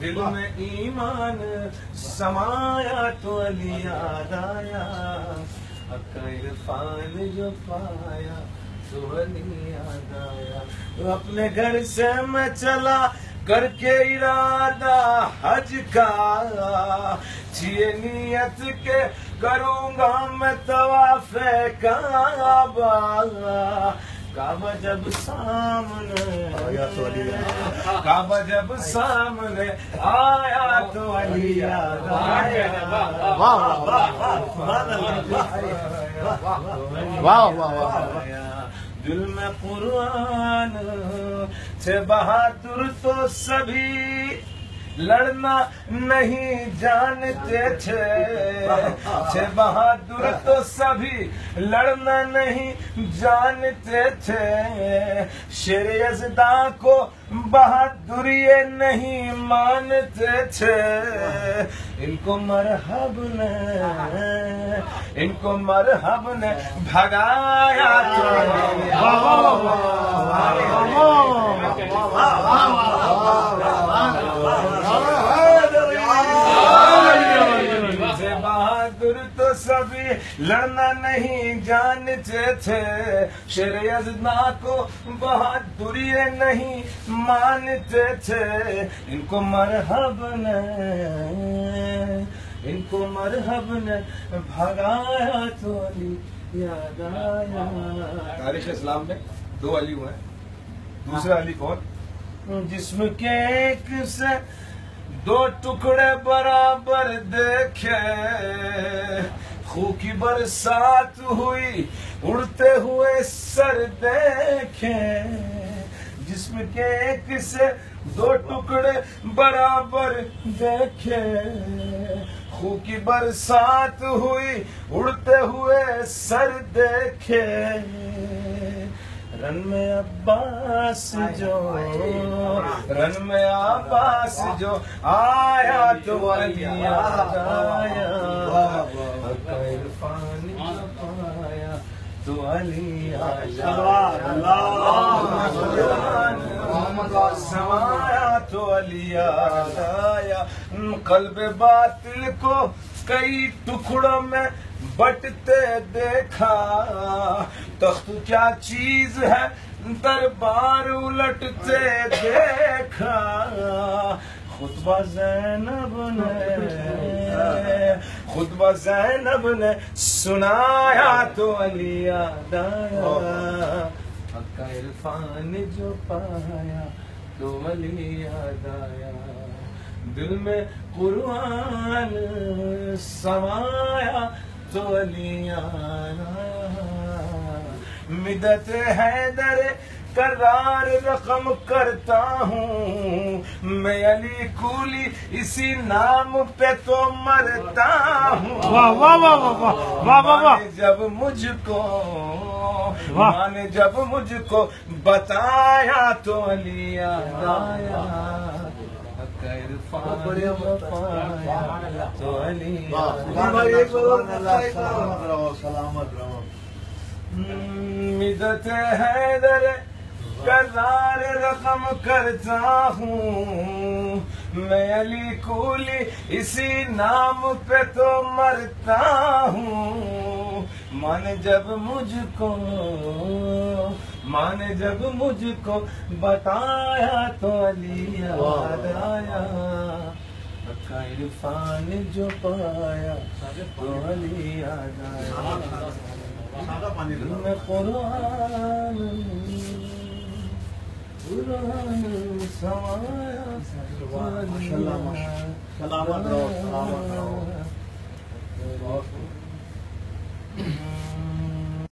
دل میں ایمان، سمایا تو علی یاد آیا عرفان جو پایا تو علی یاد آیا اپنے گھر سے میں چلا کر کے ارادہ حج کا۔ چیئے نیت کے کروں گا میں طواف کعبہ۔ کعبہ جب سامنے کعبہ جب سامنے آیا تو علی یاد آیا دل میں قرآن سے بہادر تو سبھی لڑنا نہیں جانتے تھے چھ بہادر تو سبھی لڑنا نہیں جانتے تھے شیر یزدا کو بہادر یہ نہیں مانتے تھے ان کو مرحب نے ان کو مرحب نے بھگایا سے بہادر تو سبھی لڑنا نہیں جانتے تھے۔ شیر یزنا کو بہادر یہ نہیں مانتے تھے۔ ان کو مرحب نے ان کو مرحب نے بھگایا تو علی یاد آیا۔ تاریخ اسلام میں دو علی ہوئے دوسرا علی کون؟ جسم کے ایک سے دو ٹکڑے برابر دیکھے۔ خو کی برسات ہوئی اڑتے ہوئے سر دیکھے جسم کے ایک سے دو ٹکڑے برابر دیکھے خو کی برسات ہوئی اڑتے ہوئے سر دیکھے رن میں عباس جو رن میں عباس جو آیا تو یاد آیا عرفان جو پایا تو علی آیا سمایا تو علی آیا قلب باطل کو کئی ٹکڑوں میں بٹتے دیکھا تخت کیا چیز ہے دربار الٹتے دیکھا خطبہ زینب نے خطبہ زینب نے سنایا تو علی آدھایا حقا الفان جو پایا تو علی آدھایا دل میں قرآن سمایا تو علی آدھایا مدت ہے در قرار رقم کرتا ہوں میں علی کولی اسی نام پہ تو مرتا ہوں جب مجھ کو ماں نے جب مجھ کو بتایا تو علی آیا تو سلامت رہو مدت حیدر قرار رقم کرتا ہوں۔ میں علی کولی اسی نام پہ تو مرتا ہوں۔ ماں نے جب مجھ کو ماں نے جب مجھ کو بتایا تو علی یاد آیا۔ عرفان جو پایا تو علی یاد آیا۔ عن إن قرآنا قرآنا